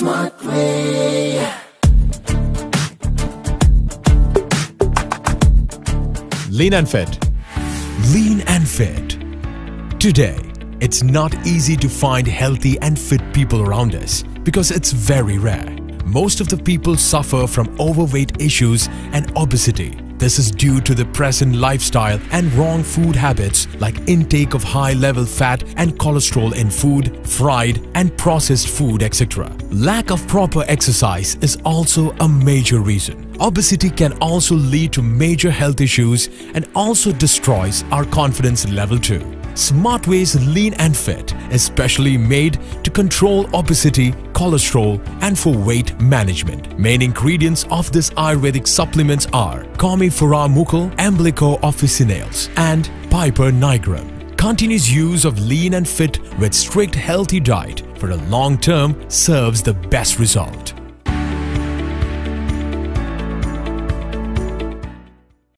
smart way. Lean and Fit. Lean and Fit. Today, it's not easy to find healthy and fit people around us because it's very rare. Most of the people suffer from overweight issues and obesity. This is due to the present lifestyle and wrong food habits like intake of high-level fat and cholesterol in food, fried and processed food, etc. Lack of proper exercise is also a major reason. Obesity can also lead to major health issues and also destroys our confidence level too. Smartways Lean and Fit is made to control obesity, cholesterol and for weight management. Main ingredients of this Ayurvedic supplements are Commiphora mukul, Emblica officinalis and Piper nigrum. Continuous use of lean and fit with strict healthy diet for a long term serves the best result.